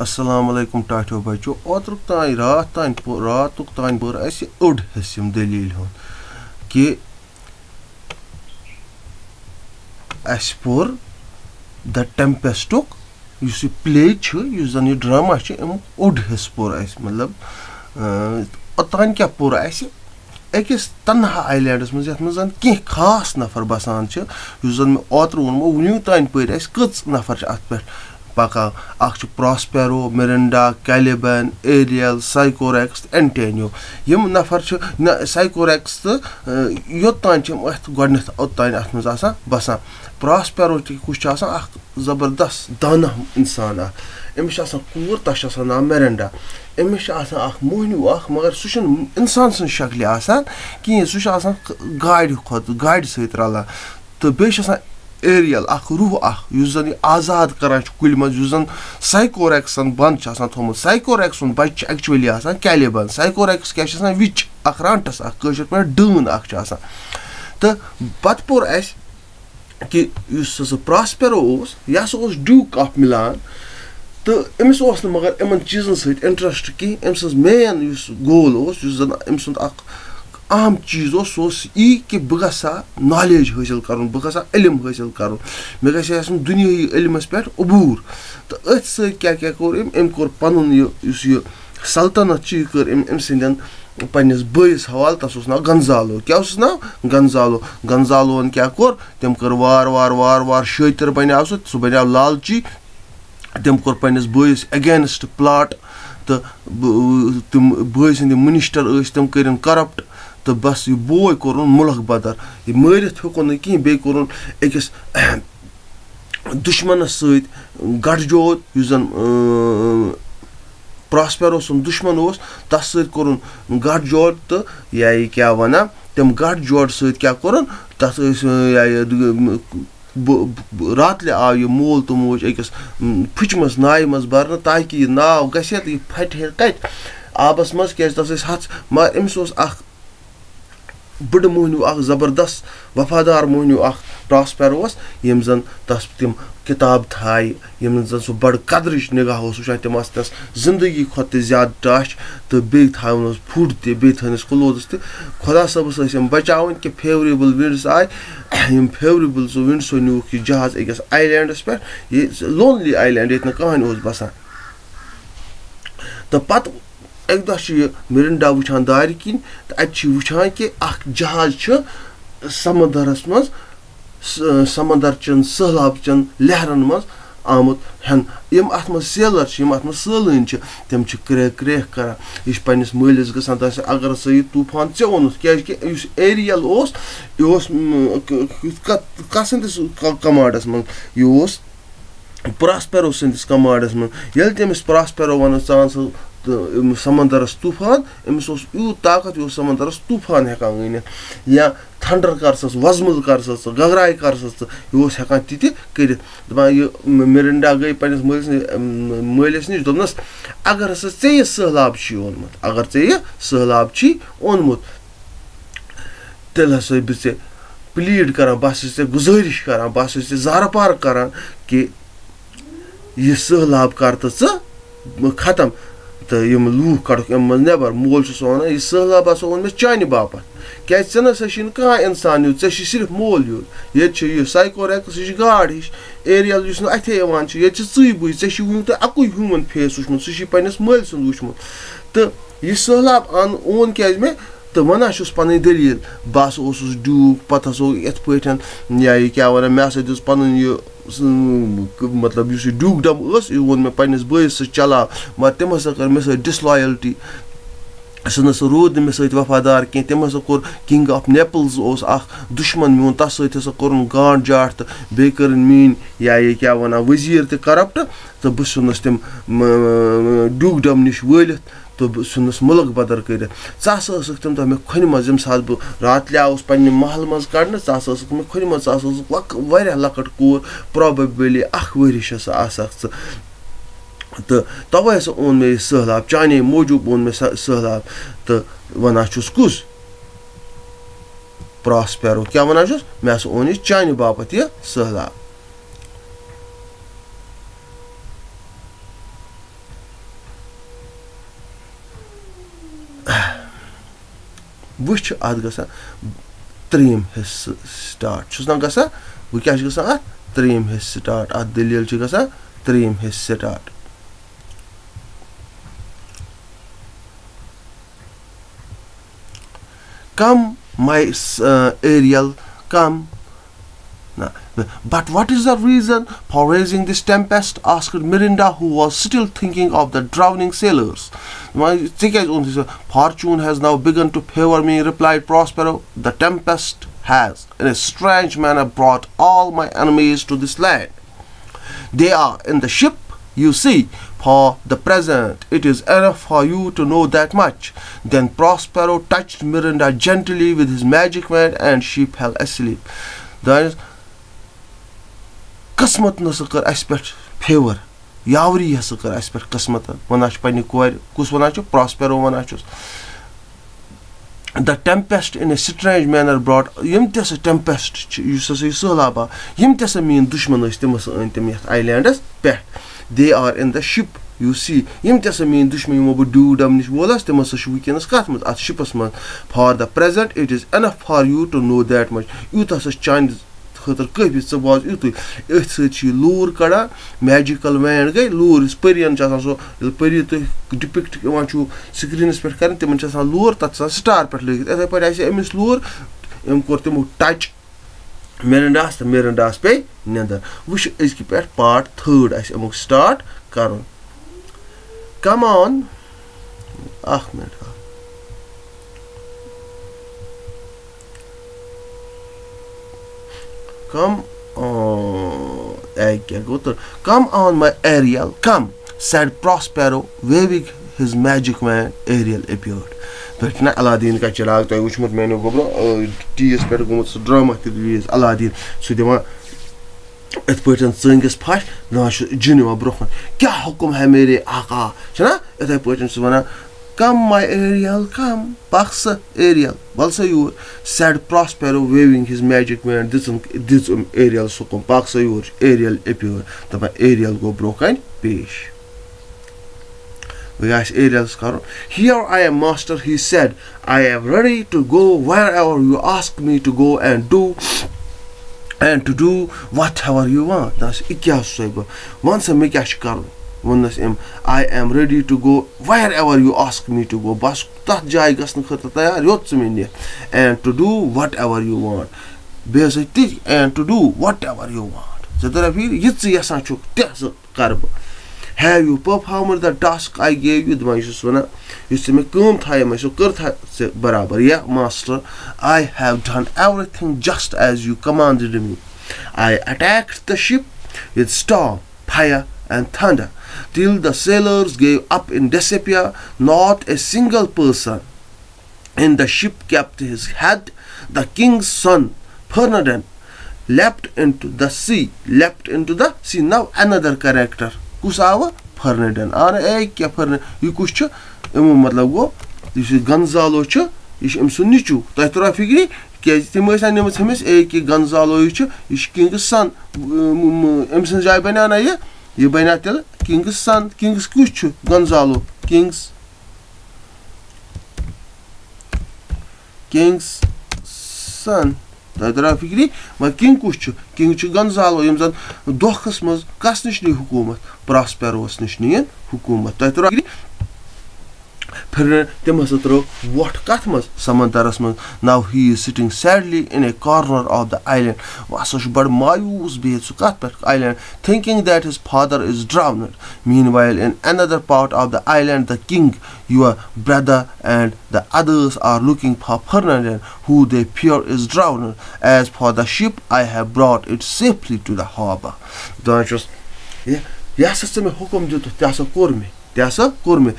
السلام علیکم ٹاٹھو بچو اوترک تان رات تان راتک تان پور اس اوڑ حصہ دلیل ہند کہ اس پور دا ٹیمپیسٹک اس پلے اس زن یہ ڈرامہ امیک اوڑ حصہ پور اس مطلب اوتان کیا پور اس أکِس تنہا آی لینڈس منٛز، یَتھ منٛز زَن کینٛہہ خاص نفر بسان چھِ یُس زَن مےٚ اوترٕ ووٚنمو وٕنیُک تانۍ پٔرۍ اَسہِ کٔژ نفر چھِ اَتھ پٮ۪ٹھ۔ پَکان اَکھ چھُ پرٛاسپیرو، مِرنڈا کیلِبن ایریل سایکوریکس تہٕ اینٹینیو یِم نفر چھِ نہ سایکوریکس تہٕ یوٚتانۍ چھِ یِم اَتھ گۄڈنٮ۪تھ اوٚتانۍ اَتھ منٛز آسان بَسان۔ پرٛاسپیرو تہِ کُس چھُ آسان؟ اَکھ زبردست دانا اِنسان اَکھ۔ أمِس چھِ آسان کوٗر تَتھ چھِ آسان ناو مِرنڈا۔ أمِس چھِ آسان اَکھ موہنیوٗ اَکھ، مگر سُہ چھُنہٕ اِنسان سٕنٛز شکلہِ آسان کِہیٖنۍ، سُہ چھُ آسان گاڑِ کھۄتہٕ، گاڑِ سۭتۍ رَلان۔ تہٕ بیٚیہِ چھِ آسان ایریل اَکھ روح اَکھ یُس زَن یہِ آزاد کَران چھُ کُلہِ منٛز یُس زَن سایکوریکسَن بنٛد چھُ آسان تھوٚمُت سایکوریکس سُنٛد بَچہِ چھُ ایٚکچُؤلی آسان کیلِبَن سایکوریکس کیاہ چھِ آسان وِچ اَکھ رانٛٹَس اَکھ کٲشِر پٲٹھۍ ڈٲن اَکھ چھُ آسان تہٕ پَتہٕ پوٚر اَسہِ کہِ یُس ہسا پرٛاسپیرو اوس یہِ ہسا اوس ڈیوٗک آف مِلان تہٕ أمِس اوس نہٕ مگر یِمن چیٖزن سۭتۍ اِنٹرسٹ کِہینۍ أمۍ سٕنٛز مین یُس گول اوس یُس زَن أمۍ سُنٛد اکھ اہم چیٖز اوس سُہ اوس یی کہِ بہٕ گژھٕ ہا نالیج حٲصِل کَرُن، بہٕ گژھٕ ہا علم حٲصِل کَرُن۔ مےٚ گژھِ ہا آسُن دُنیٲیی علمَس پٮ۪ٹھ عبوٗر۔ تہٕ أتھۍ سۭتۍ کیاہ کیاہ کوٚر أمۍ؟ أمۍ کوٚر پَنُن یہِ، یُس یہِ سلطنت چھِ، یہِ کٔر أمۍ أمۍ سٕنٛدٮ۪ن پنٕنِس بٲیِس حوالہٕ اوس ناو گنزالو۔ کیاہ اوسُس ناو؟ گنزالو۔ گنزالووَن کیاہ کوٚر؟ تٔمۍ کٔر وارٕ وارٕ وارٕ وارٕ شٲتِر بَنیو سُہ سُہ بَنیو لالچی۔ تٔمۍ کوٚر پنٛنِس بٲیِس اگینسٹ پٕلاٹ تہٕ تِم بٲے سٕنٛدۍ یِم مِنِسٹر ٲسۍ، تِم تہٕ بَس یہِ بوے کوٚرُن مُلک بدر یہِ مٲرِتھ ہیوٚکُن نہٕ کِہینۍ بیٚیہِ کوٚرُن أکِس دُشمَنَس سۭتۍ گٹھ جوڑ یُس زَن پرٛاسپیرو سُنٛد دُشمَن اوس تَتھ سۭتۍ کوٚرُن گٹھ جوڑ تہٕ یا یہِ کیاہ وَنان تٔمۍ گٹھ جوڑ سۭتۍ کیاہ کوٚرُن تَتھ ٲسۍ یا راتلہِ آو یہِ مول تہٕ موج أکِس پھٕچمٕژ نایہِ منٛز بَرنہٕ تاکہِ یہِ ناو گژھِ ہا تہٕ یہِ پھٹہِ ہے کَتہِ آبَس منٛز کیازِ تَتھ ٲسۍ ہَژھ مگر أمِس اوس اکھ بٔڑٕ موہنیوٗ اکھ زَبردست وفادار موہنیوٗ اکھ پرٛاسپیر اوس، یِم زَن تَس تِم کِتاب تھایہِ یِمن زَن سُہ بَڑٕ قدرٕچ نِگاہ اوس وٕچھان تِم آسہٕ تَس زندگی کھۄتہٕ تہِ زیادٕ ٹاش تہٕ بیٚیہِ تھاونَس فُڈ تہِ بیٚیہِ تھٲونَس کٕلوتھٕس تہِ خۄدا صٲبَس ٲسۍ یِم بَچاوٕنۍ کہِ فیورِبٕل وِنڈٕس آے یِم فیورِبٕل سُہ وِنڈسو نیوٗکھ یہِ جہاز أکِس آی لینڈَس پٮ۪ٹھ یہِ لونلی آی لینڈ ییٚتہِ نہٕ کٕہٕنۍ اوس بَسان تہٕ پَتہٕ اَکہِ دۄہ چھُ یہِ مِرِنڈا وٕچھان دارِ کِنۍ تہٕ اَتہِ چھِ وٕچھان کہِ اکھ جہاز چھُ سَمندرَس منٛز سَمندر چٮ۪ن سہلاب چٮ۪ن لہرن منٛز آمُت ہٮ۪نہٕ یِم اَتھ منٛز سیلَر چھِ یِم اَتھ منٛز سٲلٲنۍ چھِ تِم چھِ کرٛیک کرٛیک کَران یہِ چھُ پنٛنِس مٲلِس گژھان دَپان اگر ہسا یہِ طوٗفان ژےٚ ووٚنُتھ کیٛازِکہِ یُس ایریَل اوس یہِ اوس کَتھ سٕنٛدِس کَمانڈَس منٛز یہِ اوس پرٛاسپیرو سٕنٛدِس کَمانڈَس منٛز ییٚلہِ تٔمِس پرٛاسپیرو وَنان ژٕ اَن سا تہٕ سَمندرَس طوٗفان أمِس اوس یوٗت طاقت یہِ اوس سَمندرَس طوٗفان ہٮ۪کان ؤنِتھ یا تھنڈر کر سا ژٕ وۄزمُل کر سا ژٕ گگراے کر سا ژٕ یہِ اوس ہٮ۪کان تِتہِ کٔرِتھ دَپان یہِ مِرِنڈا گٔے پنٕنِس مٲلِس مٲلِس نِش دوٚپنَس اگر ہسا ژےٚ یہِ سہلاب چھُے اوٚنمُت اگر ژےٚ یہِ سہلاب چھی اوٚنمُت تیٚلہِ ہسا بہٕ ژےٚ پٕلیٖڈ کران بہٕ ہسا چھُس ژےٚ گُزٲرِش کران بہٕ ہسا چھُس ژےٚ زارٕ پار کران کہِ یہِ سہلاب کر تہٕ ژٕ ختم تہٕ یِم لوٗکھ کَڑکھ اَمہِ منٛز نٮ۪بر مول چھُ سُہ وَنان یہِ سہلاب ہسا اوٚن مےٚ چانہِ باپَتھ کیازِ ژٕ نہ سا چھُے نہٕ کانٛہہ اِنسان یُتھ ژےٚ چھُے صرف مول یوت ییٚتہِ چھُ یہِ سایکوریکٕس یہِ چھِ گاڈ ہِش ایریَل یُس نہٕ اَتھے یِوان چھُ ییٚتہِ چھِ ژٕے بٕے ژےٚ چھُے وٕنیُک تانۍ اَکُے ہیوٗمَن فیس وٕچھمُت سُہ چھُے پنٛنِس مٲلۍ سُنٛد وٕچھمُت تہٕ یہِ سہلاب اَن اوٚن کیازِ مےٚ تہٕ وَنان چھُس پَنٕنۍ دٔلیٖل بہٕ ہسا اوسُس ڈیوٗک پَتہٕ ہسا یِتھ پٲٹھۍ یا یہِ کیاہ وَنان مےٚ ہسا دِژ پَنُن یہِ مطلب یُس یہِ ڈیوٗک ڈَم ٲس یہِ ووٚن مےٚ پنٛنِس بٲیِس چلاو مگر تٔمۍ ہسا کٔر مےٚ سۭتۍ ڈِسلایلٹی سُہ نہ سا روٗد نہٕ مےٚ سۭتۍ وفادار کینٛہہ تٔمۍ ہسا کوٚر کِنٛگ آف نیپٕلز اوس اکھ دُشمَن میون تَتھ سۭتۍ ہسا کوٚرُن گانٛٹ جاٹھ تہٕ بیٚیہِ کٔرٕنۍ میٲنۍ یا یہِ کیاہ وَنان ؤزیٖر تہِ کَرَپٹ تہٕ بہٕ ژھُنُس تِم ڈیوٗک نِش وٲلِتھ۔ تہٕ بہٕ ژھُنُس مُلک بدر کٔرِتھ ژٕ ہسا ٲسٕکھ تَمہِ دۄہ مےٚ کھۄنہِ منٛز ییٚمہِ ساتہٕ بہٕ راتلہِ آوُس پنٛنہِ محلہٕ منٛز کَڑنہٕ ژٕ ہسا ٲسٕکھ مےٚ کھۄنہِ منٛز ژٕ ہسا ٲسٕکھ لۄکٕٹ واریاہ لۄکٕٹ کوٗر۔ پرٛابیبلی اکھ ؤرِش ہسا آسکھ ژٕ تہٕ تَوے ہسا اوٚن مےٚ یہِ سہلاب، چانے موٗجوٗب اوٚن مےٚ سہلاب۔ تہٕ وَنان چھُس کُس؟ پرٛاسپیرو۔ کیاہ وَنان چھُس مےٚ ہسا اوٚن یہِ چانہِ باپَتھ یہِ سہلاب۔ وٕچھ اَتھ گژھان ترٛیٚیِم حِصہٕ سٹاٹ چھُس نا گژھان وۄنۍ کیٛاہ چھُ گژھان اَتھ ترٛیٚیِم حِصہٕ سٹاٹ اَتھ دٔلیٖل چھِ گژھان ترٛیٚیِم حِصہٕ start come my Ariel come But what is the reason for raising this tempest? asked Mirinda, who was still thinking of the drowning sailors. My fortune has now begun to favor me, replied Prospero. The tempest has, in a strange manner, brought all my enemies to this land. They are in the ship, you see, for the present. It is enough for you to know that much. Then Prospero touched Miranda gently with his magic wand, and she fell asleep. Then قٕسمت نسا کٔر اَسہِ پٮ۪ٹھ fever Yawari ہسا کٔر اَسہِ پٮ۪ٹھ قٕسمتن وَنان چھِ پنٕنہِ کورِ، کُس وَنان چھُ؟ پراسپیرو وَنان چھُس. The tempest in a strange manner brought یِم تہِ ہسا ٹیمپیسٹ چھِ، یُس ہسا یہِ سہلاب آو یِم تہِ ہسا میٲنۍ دُشمن ٲسۍ، تِم ہسا أنۍ تِم یَتھ آیلینڈس پٮ۪ٹھ. They are in the ship you see یِم تہِ ہسا میٲنۍ دُشمن، یِمو بہٕ ڈوٗ نِش وولس، تِم ہسا چھِ وٕنکیٚنس کَتھ منٛز، اَتھ شِپس منٛز. For the present it is enough for you to know that much یوٗتاہ ہسا چھُ چانہِ خٲطرٕ کٲفی ژٕ بوز یُتُے أتھۍ سۭتۍ چھِ یہِ لوٗر کَڑان میجِکَل وینٛڈ گٔے، لوٗر یُس پٔرِین چھُ آسان سُہ ییٚلہِ پٔری تُہۍ ڈِپِکٹ یِوان چھُو سِکریٖنَس پٮ۪ٹھ کَرٕنۍ تِمن چھِ آسان لوٗر تَتھ چھِ آسان سِٹار پٮ۪ٹھ لٲگِتھ۔ یِتھٕے پٲٹھۍ آسہِ أمِس لوٗر، أمۍ کوٚر تِمو ٹچ مِرنڈاہَس تہٕ مِرنڈاہَس پیٚیہِ نیٚنٛدٕر۔ وٕچھ أزکہِ پٮ۪ٹھ پاٹ تھٲڈ آسہِ اَمیُک سٹاٹ کَرُن۔ کَم آن اکھ مِنٹ کَم کیٛاہ گوٚو تہٕ come on my Ariel come said Prospero waving his magic when Ariel appeared تۄہہِ چھُنہ علادیٖن کا چِراغ تۄہہِ وٕچھمُت میانیو گوٚبرو ٹی وی یَس پٮ۪ٹھ گوٚمُت سُہ ڈرٛاما تہِ رِلیٖز علادیٖن سُہ دِوان یِتھ پٲٹھۍ ژٲنٛگِس پھش دَپان چھُ جِن یِوان برونٛہہ کُن کیٛاہ حُکُم ہے میرے آکا چھُنہ یِتھٕے پٲٹھۍ سُہ وَنان Come, my Ariel, come, Baksa, Ariel, Balsa you said Prospero, waving his magic wand, this um, um Ariel, so come, Baksa you Ariel appear, the Ariel go broken, we ask Ariel's car. Here I am, master, he said. I am ready to go wherever you ask me to go and do and to do whatever you want. That's it. Once I make a وان ووٚننَس أمۍ I am ready to go wherever you ask me to go بہٕ تَتھ جایہِ گژھنہٕ خٲطرٕ تیار، یوٚت ژٕ مےٚ نِتھ and to do whatever you want بیٚیہِ ہسا تہِ and to do whatever you want ژےٚ ترٛا فِکرِ یہِ ژٕ یَژھان چھُکھ، تہِ ہسا کَرٕ بہٕ. Have you performed the task I gave you دَپان یہِ چھُس وَنان، یُس ژےٚ مےٚ کٲم تھایے، مےٚ سُہ کٔرتھا ژےٚ برابر. یا master I have done everything just as you command me I attack the ship with storm fire and thunder till the sailors gave up in despair not a single person in the ship kept his head the king's son Ferdinand left into the sea left into the sea now another character کُس آوٕ فرنڈن آو نہٕ اے کیٛاہ فرن یہِ کُس چھُ یِمو مطلب گوٚو یُس یہِ گنزالو چھُ یہِ چھُ أمۍ سُنٛد نِچوٗ تۄہہِ ترٛووا فِکرِ کیازِ تِم ٲسۍ نا نِمٕژ أمِس اے کہِ گنزالو یُس چھُ یہِ چھُ کِنٛگٕس سن أمۍ سٕنٛز جایہِ بَنیو نہ یہِ یہِ بَنیو تیٚلہِ کِنٛگٕس سن کِنٛگٕس کُس چھُ گنزالو کِنٛگٕس کِنٛگٕس سن تۄہہِ ترٛاو فِکری وۄنۍ کِنٛگ کُس چھُ کِنٛگ چھُ گنزالو یِم زَن دۄکھَس منٛز کَس نِش نی حکوٗمت پراسپیروس نِش نِیِن حکوٗمت تۄہہِ ترٛاو فِکری پھِرِ تِم ہسا ترٲو وۄٹھ کَتھ منٛز سَمندرَس منٛز now he is sitting sadly in a corner of the island وۄنۍ ہسا چھُ بَڑٕ مایوٗس بِہِتھ سُہ کَتھ پٮ۪ٹھ island thinking that his father is drowned while in another part of the island the king your brother and the others are looking for Ferdinand who they fear is drowned as for the ship I have brought it safely to the harbour دَپان چھُس یہِ ہسا ژٕ مےٚ حُکُم دِتُتھ تہِ ہسا کوٚر مےٚ تہِ ہسا کوٚر مےٚ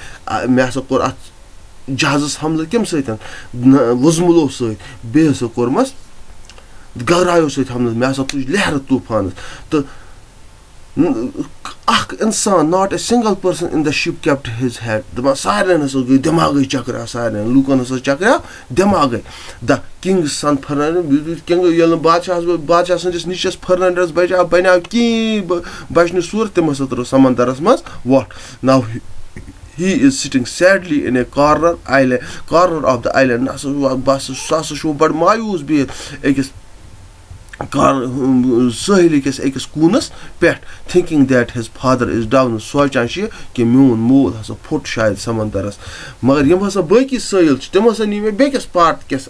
مےٚ ہسا کوٚر اَتھ جہازَس حملہٕ کَمہِ سۭتۍ وُزمُلو سۭتۍ بیٚیہِ ہسا کوٚرمَس گرایو سۭتۍ حملہٕ مےٚ ہسا تُج لہرٕ طوٗفانَس تہٕ اکھ اِنسان not a single person in the ship kept his head. دَپان سارنٕے ہسا گٔے دٮ۪ماغٕے چکرا سارنٕے لُکن ہسا چکریو دٮ۪ماغے the king son Ferdinand king ییٚلہِ نہٕ بادشاہس بادشاہ سٕنٛدِس نِچس فرنڈس بچاو بنیو کِہینۍ بچنہٕ سُر تِم ہسا ترٲو سمندرس منٛز وۄٹھ now he is sitting sadly in a corner island corner of the island نہ ہسا بہٕ ہسا سُہ ہسا چھُ بَڑٕ مایوٗس بِہِتھ أکِس سٲحِل کِس أکِس کوٗنَس پٮ۪ٹھ thinking that his father is down سونٛچان چھِ کہِ میون مول ہسا پھُٹ شاید سَمندرَس مگر یِم ہسا باقٕے سٲحِل چھِ تِم ہسا نی مےٚ بیٚکِس پارٹ کِس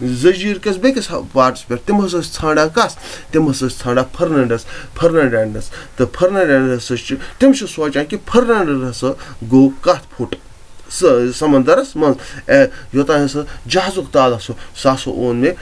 زٔجیٖر کِس بیٚکِس پارٹَس پٮ۪ٹھ تِم ہسا ٲسۍ ژھانڈان کَس تِم ہسا ٲسۍ ژھانڈان فرننڈَس فرننڈنڈَس تہٕ فرننڈنڈ ہسا چھِ تِم چھِ سونٛچان کہِ فرننڈن ہسا گوٚو کَتھ پھُٹ سَمندرَس منٛز یوٚتانۍ ہسا جہازُک تعلق چھُ سُہ ہسا اوٚن مےٚ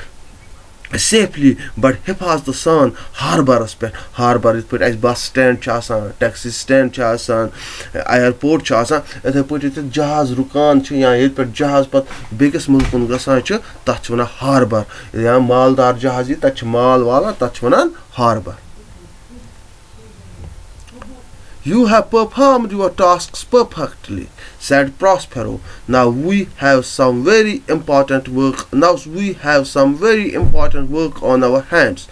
سیفلی بَڑٕ حِفاظتہٕ سان ہاربَرَس پٮ۪ٹھ ہاربَر یِتھ پٲٹھۍ اَسہِ بَس سٹینٛڈ چھُ آسان ٹیکسی سٹینٛڈ چھُ آسان اَیَرپوٹ چھُ آسان یِتھَے پٲٹھۍ ییٚتٮ۪تھ جہاز رُکان چھِ یا ییٚتہِ پٮ۪ٹھ جہاز پَتہٕ بیٚکِس مُلکُن گژھان چھِ تَتھ چھِ وَنان ہاربَر یا مالدار جہاز یی تَتہِ چھِ مال والان تَتھ چھِ وَنان ہاربَر you have performed your tasks perfectly sit Prospero now we have some very important work now we have some very important work on our hands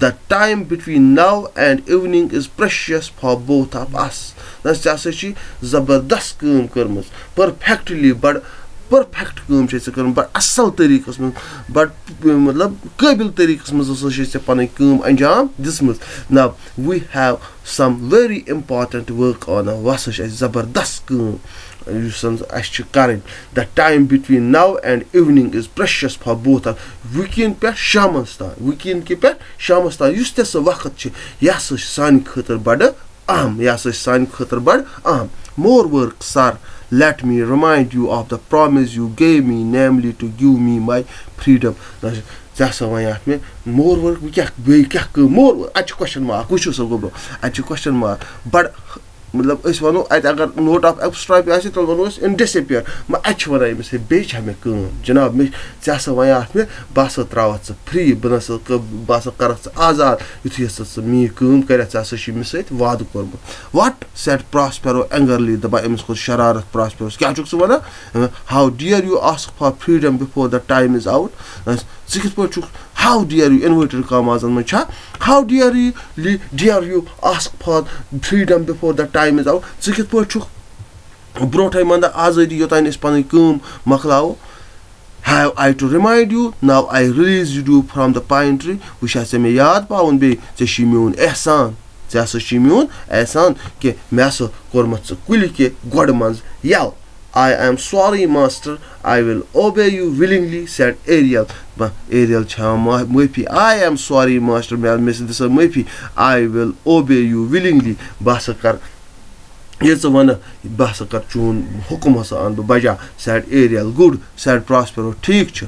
the time between now and evening is precious for both of us نہ ژےٚ ہسا چھِ زبردست کٲم کٔرمٕژ پٔرفیکٹلی بَڑٕ perfect کٲم چھے ژےٚ کٔرمٕژ بَڑٕ اَصٕل طٔریٖقَس منٛز، بَڑٕ مطلب قٲبِل طٔریٖقَس منٛز ہسا چھے ژےٚ پَنٕنۍ کٲم اَنجام دِژمٕژ۔ Now we have some very important work on وۄنۍ ہسا چھِ اَسہِ زبردست کٲم یُس زَن اَسہِ چھِ کَرٕنۍ۔ The time between now and evening is precious for both of وٕکٮ۪ن پٮ۪ٹھ شامَس تام وٕکٮ۪ن کہِ پٮ۪ٹھ شامَس تام، یُس تہِ سُہ وقت چھُ، یہِ ہسا چھُ سانہِ خٲطرٕ بَڑٕ اہم، یہِ ہسا چھِ سانہِ خٲطرٕ بَڑٕ اہم۔ More work sir let me remind you of the promise you gave me, namely to give me my freedom. That's why I asked more work. More work. At your question, ma, at your question, ma. But مطلب أسۍ وَنو اَتہِ اگر note of ایپسٹراپی آسہِ تیٚلہِ وَنو أسۍ اِن ڈِسپِیر مگر اَتہِ چھِ وَنان أمِس ہے، بیٚیہِ چھےٚ مےٚ کٲم؟ جِناب، مےٚ ژےٚ ہسا وَنہِ اَتھ مےٚ، بہٕ ہسا ترٛاوَتھ ژٕ فرٛی بہٕ نہ بہٕ ہسا کَرَتھ ژٕ آزاد، یُتھُے ہسا ژٕ میٛٲنۍ کٲم کَرٮ۪تھ ژےٚ ہسا چھُے أمِس سۭتۍ وعدٕ کوٚرمُت۔ وٹ سیٹ پرٛاسپیرو اینگرلی دَپان أمِس کھوٚت شرارت پرٛاسپیروس کیٛاہ چھُکھ ژٕ وَنان؟ How dare you ask for freedom before the time is out ژٕ کِتھ پٲٹھۍ چھُکھ ہاو ڈِیر یوٗ اِنوٲٹِڈ کامازَن منٛز چھا how dare you dare you ask for freedom before the time is out ژٕ کِتھ پٲٹھۍ چھُکھ برونٛٹھٕے منٛدٕ آزٲدی یوٚتانۍ أسۍ پَنٕنۍ کٲم مۄکلاوو have I to remind you no I release you do from the pine tree وٕچھ ہا ژےٚ مےٚ یاد پاوُن بیٚیہِ ژےٚ چھُے میون احسان ژےٚ ہسا چھُے میون احسان کہِ مےٚ ہسا کوٚرمُت ژٕ کُلہِ کہِ گۄڈٕ منٛز یَلہٕ I am sorry master I will obey you willingly said Ariel Ariel چھِ ہاوان معٲفی آی ایم سوری ماسٹر مےٚ مےٚ سۭتۍ دِژ معٲفی آی وِل اوبے یوٗ وِلِنٛگلی بہٕ ہسا کَرٕ ییٚلہِ ژٕ وَنہٕ بہٕ ہسا کَرٕ چون حُکُم ہسا اَنہٕ بہٕ بجا said Ariel good said Prospero ٹھیٖک چھُ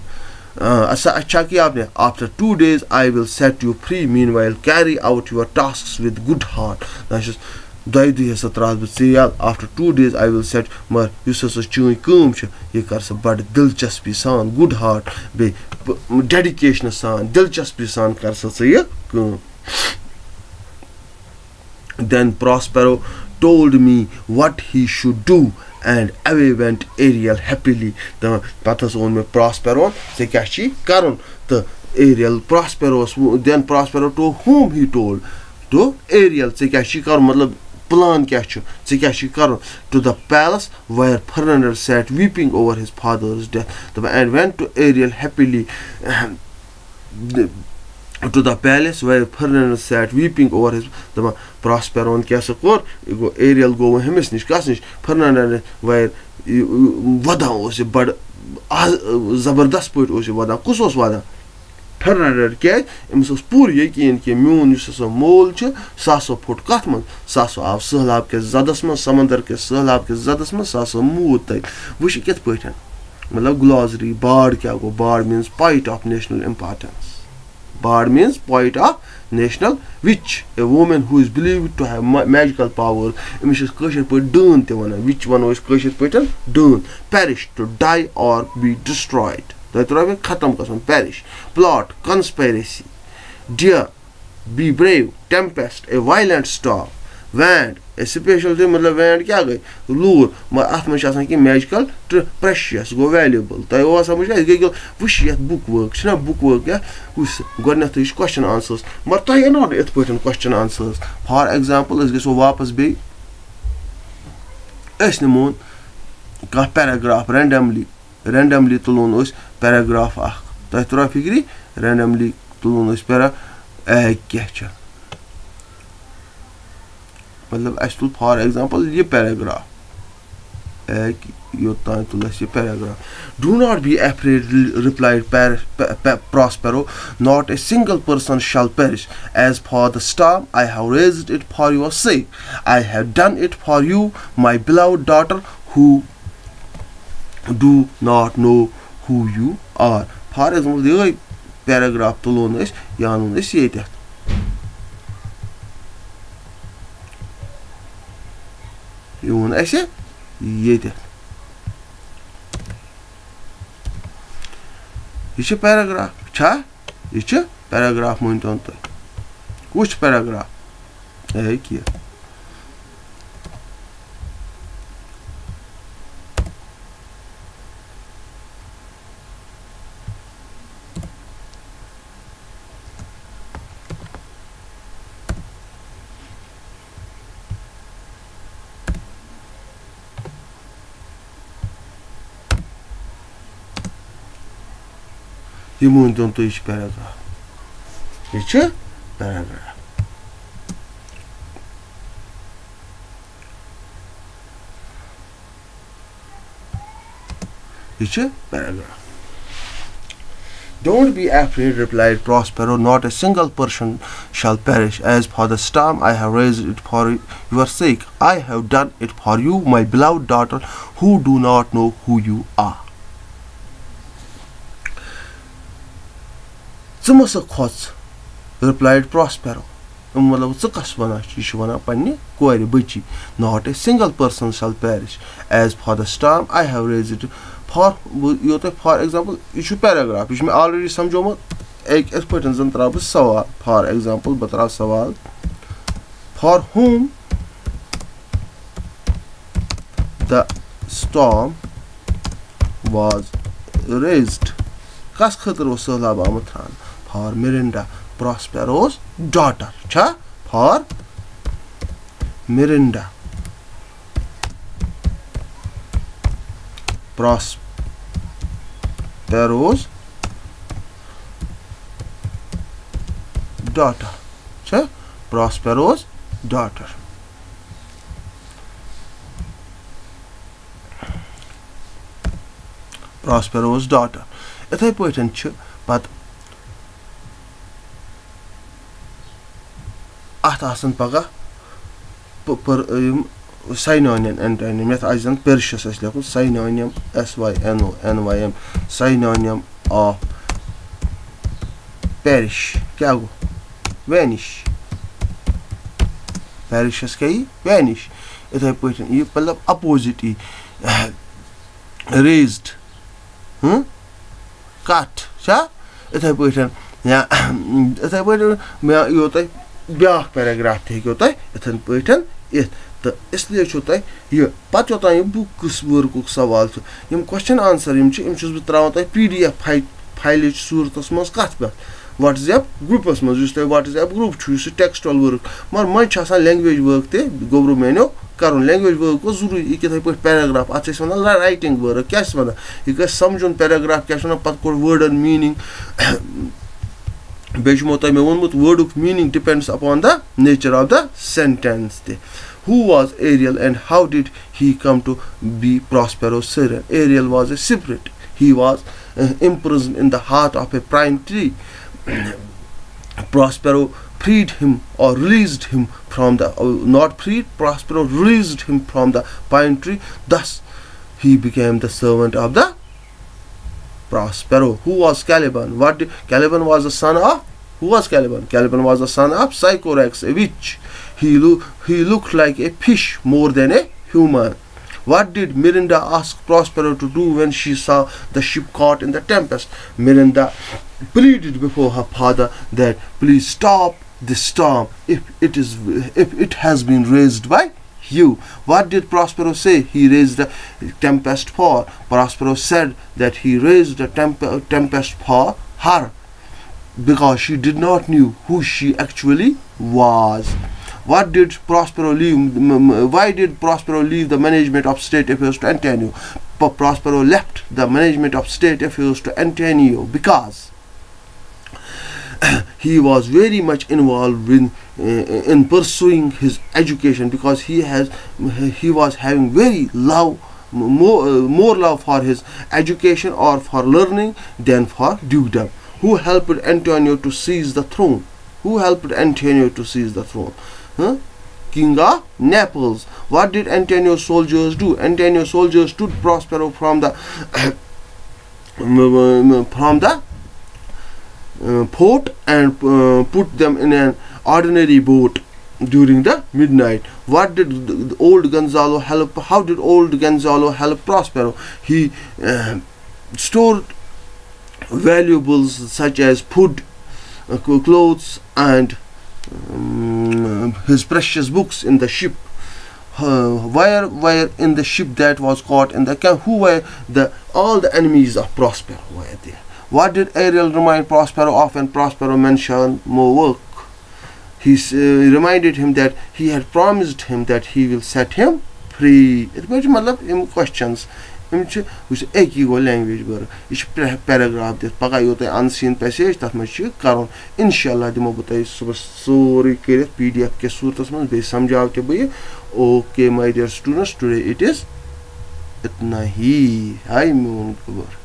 اچھا چھا آپ نے after two days I will set you free meanwhile carry out your tasks with good heart نہ چھُس دۄیہِ دۄہہِ ہسا ترٛاوَس بہٕ ژٕ یَلہٕ after two days I will set مگر یُس ہسا چٲنۍ کٲم چھِ یہِ کَر سا بَڑٕ دِلچَسپی سان گُڈ ہاٹ بیٚیہِ ڈیڈِکیشنہٕ سان دِلچَسپی سان کَر سا ژٕ یہِ کٲم then Prospero told me what he should do and away went Ariel happily تہٕ پَتہٕ ہسا ووٚن مےٚ پرٛاسپیروَن ژےٚ کیاہ چھی کَرُن تہٕ ایریل پرٛاسپیروس then Prospero to whom he told to Ariel ژےٚ کیاہ چھی کَرُن مطلب پٕلان کیاہ چھُ؟ ژےٚ کیاہ چھی کَرُن؟ To the palace where Ferdinand sat weeping over his father's death دَپان and went to Ariel happily to the palace where Ferdinand sat weeping over his دَپان پرٛاسپیروَن کیاہ سا کوٚر یہِ گوٚو ایریل گوٚو وۄنۍ ہُمِس نِش کَس نِش فرنڈر ویر وَدان اوس یہِ بَڑٕ زَبردست پٲٹھۍ اوس یہِ وَدان کُس اوس وَدان فرنڈر کیازِ أمِس اوس پوٗرٕ یقیٖن کہِ میون یُس ہسا مول چھُ سُہ ہسا پھُٹ کَتھ منٛز سُہ ہسا آو سہلاب کِس زَدس منٛز سَمندر کِس سہلاب کِس زَدس منٛز سُہ ہسا موٗد تَتہِ وٕچھ یہِ کِتھ پٲٹھۍ مطلب گُلازری باڑ کیاہ گوٚو bard means poet of national importance bard means poet of national witch a woman who is believe to have magical power أمِس چھِ أسۍ کٲشِر پٲٹھۍ ڈٲن تہِ وَنان وِچ وَنو أسۍ کٲشِر پٲٹھۍ ڈٲن perish to die or be destroyed تۄہہِ ترٛٲو مےٚ ختم گژھُن perish plot conspiracy dare be brave tempest a violent storm wand a special تہِ مطلب وینڈ کیٛاہ گٔے لوٗر مگر اَتھ منٛز چھِ آسان کینٛہہ میجِکَل پرٛیشیس گوٚو ویلیوٗبٕل تۄہہِ اوس سَمجھ اَسہِ گٔے وٕچھ یَتھ بُک ؤرٕک چھِنہ بُک ؤرٕک کیٛاہ وٕچھ گۄڈنٮ۪تھٕے چھِ کوسچن آنسٲرٕس مگر تۄہہِ اَنو نہٕ یِتھ پٲٹھۍ کوسچن آنسٲرٕس فار ایٚگزامپٕل أسۍ گژھو واپَس بیٚیہِ أسۍ نِمون کانٛہہ پیراگراف رینڈملی رینڈملی تُلون أسۍ پیراگراف اکھ تۄہہِ ترٛووا فِکری رینڈملی تُلون أسۍ پیرا ایگ کیٛاہ چھِ مطلب اَسہِ تُل فار ایٚگزامپٕل یہِ پیراگراف ایگ یوٚتانۍ تُل اَسہِ یہِ paragraph do not be afraid replied Prospero not a single person shall perish as for the storm I have raised it for your sake I have done it for you my beloved daughter who do not know who you are for example یِہوے paragraph تُلون أسۍ یہِ اَنون أسۍ ییٚتٮ۪تھ یہِ اوٚن اَسہِ ییٚتٮ۪تھ یہ پیراگراف چھا ему он то ищ перега. И че? Перега. И че? Перега. Don't be afraid, replied Prospero. Not a single person shall perish. As for the storm, I have raised it for your sake. I have done it for you, my beloved daughter, who do not know who you are. ژٕ مہ سا کھۄژ رِپلایڈ Prospero مطلب ژٕ کس وَنان یہِ چھُ وَنان پنٕنہِ کورِ بٔچی۔ Not a single person shall perish as for the storm I have raise it for یہِ تۄہہِ فار ایٚگزامپٕل یہِ چھُ پیراگراف یہِ چھُ مےٚ آلریڈی سمجھومُت۔ اَکہِ یِتھ پٲٹھۍ زن تراوٕ بہٕ سوال فار ایٚگزامپٕل بہٕ تراوٕ سوال۔ For whom the storm was raised کس خٲطرٕ اوس سہلاب آمُت تھاونہٕ؟ فار مرینڈا پراسپیروز ڈاٹر چھا فار مرینڈا پراسپیروز ڈاٹر چھا پراسپیروز ڈاٹر پراسپیروز ڈاٹر یِتھٕے پٲٹھۍ چھِ پتہٕ آسان پگاہ یِم ساینانین اینٹینیم یَتھ آسہِ زَن پٔرشس اَسہِ لیکھُن synonym S Y N O N Y M synonym of perish کیاہ گوٚو وینِش پیرِشس کیاہ یی وینِش یِتھٕے پٲٹھۍ یہِ مطلب اپوزِٹ یی ریزڈ کَتھ چھا یِتھٕے پٲٹھۍ یا یِتھٕے پٲٹھۍ مےٚ یِیو تۄہہِ بیٛاکھ پیراگراف تہِ ہیٚکِو تۄہہِ یِتھَن پٲٹھۍ یِتھ تہٕ اِسلیے چھُو تۄہہِ یہِ پَتہٕ یوٚتام یہِ بُک کُس ؤرکُک سوال چھُ یِم کوسچن آنسر یِم چھِ یِم چھُس بہٕ تراوان تۄہہِ پی ڈی ایف فایلٕچ صوٗرتَس منٛز کَتھ پٮ۪ٹھ وَٹٕس ایپ گرُپَس منٛز یُس تۄہہِ وَٹٕس ایپ گرُپ چھُ یُس یہِ ٹیکسٹل ؤرٕک مگر منٛزٕ چھِ آسان لینٛگویج ؤرٕک تہِ گوٚبرو میٛانیو کَرُن لینٛگویج ؤرٕک گوٚو ضروٗری یہِ کِتھَے پٲٹھۍ پیراگراف۔ اَتھ چھِ أسۍ وَنان رایٹِنٛگ ؤرٕک کیٛاہ چھِ وَنان یہِ گژھِ سَمجھُن پیراگراف کیٛاہ چھِ وَنان پَتہٕ کوٚر وٲڈَن میٖنِنٛگ بیٚیہِ چھُمو تۄہہِ مےٚ ووٚنمُت وٲڈُک meaning depends upon the nature of the sentence تہِ who was Ariel and how did he come to be Prospero سٔرن Ariel was a spirit he was imprisoned in the heart of a prime tree Prospero freed him or released him from the knot freed Prospero released him from the pine tree thus he became the Prospero. Who was Caliban? What did, Caliban was the son of? Who was Caliban? Caliban was the son of Psychorax, a witch. He, lo- he looked like a fish more than a human. What did Miranda ask Prospero to do when she saw the ship caught in the tempest? Miranda pleaded before her father that please stop the storm if it is if it has been raised by you. What did Prospero say? He raised the tempest for. Prospero said that he raised the temp tempest for her because she did not knew who she actually was what did Prospero leave why did Prospero leave the management of state affairs to Antonio Prospero left the management of state affairs to Antonio because he was very much involved in uh, in pursuing his education because he has he was having very love more, uh, more love for his education or for learning than for dukedom. Who helped Antonio to seize the throne? Who helped Antonio to seize the throne? Huh? king of Naples. What did Antonio's soldiers do? Antonio's soldiers stood Prospero from the from the uh, port and uh, put them in an ordinary boat during the midnight. What did old gonzalo help how did old gonzalo help prospero? He uh, stored valuables such as food uh, clothes and um, his precious books in the ship. Uh, where were in the ship that was caught in the camp who were the all the enemies of prospero were there what declined Prospero of and Prospero work he remind that heart promise will set him کو اکی گو language برق یہ paragraph دے پہ یہ ان سین passage تک مجھے کرشاء اللہ دموبی صحیح sorry کری D F کس صورت من سمجھا تو بہت okay my dear students today it is اطن ہی بر